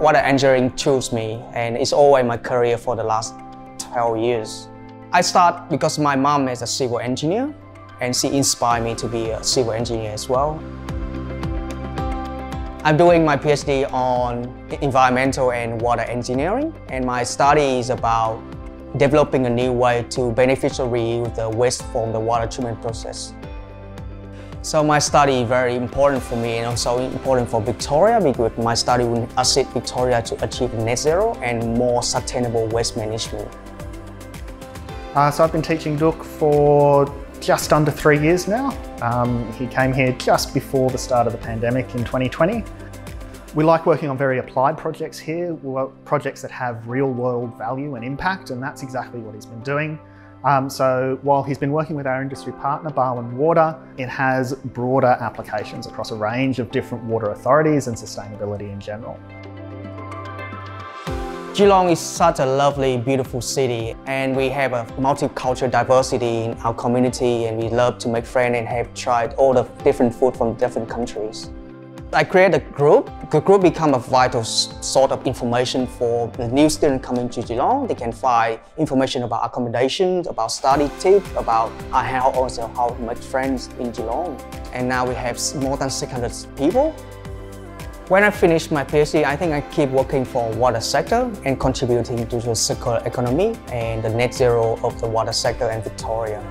water engineering chose me and it's always my career for the last 12 years. I start because my mom is a civil engineer and she inspired me to be a civil engineer as well. I'm doing my PhD on environmental and water engineering and my study is about developing a new way to beneficially reuse the waste from the water treatment process. So my study very important for me and also important for Victoria because my study will assist Victoria to achieve net zero and more sustainable waste management. Uh, so I've been teaching Duc for just under three years now. Um, he came here just before the start of the pandemic in 2020. We like working on very applied projects here, projects that have real world value and impact, and that's exactly what he's been doing. Um, so while he's been working with our industry partner, Barwon Water, it has broader applications across a range of different water authorities and sustainability in general. Geelong is such a lovely, beautiful city and we have a multicultural diversity in our community and we love to make friends and have tried all the different food from different countries. I created a group. The group become a vital sort of information for the new student coming to Geelong. They can find information about accommodations, about study tips, about uh, how also how to make friends in Geelong. And now we have more than 600 people. When I finish my PhD, I think I keep working for water sector and contributing to the circular economy and the net zero of the water sector in Victoria.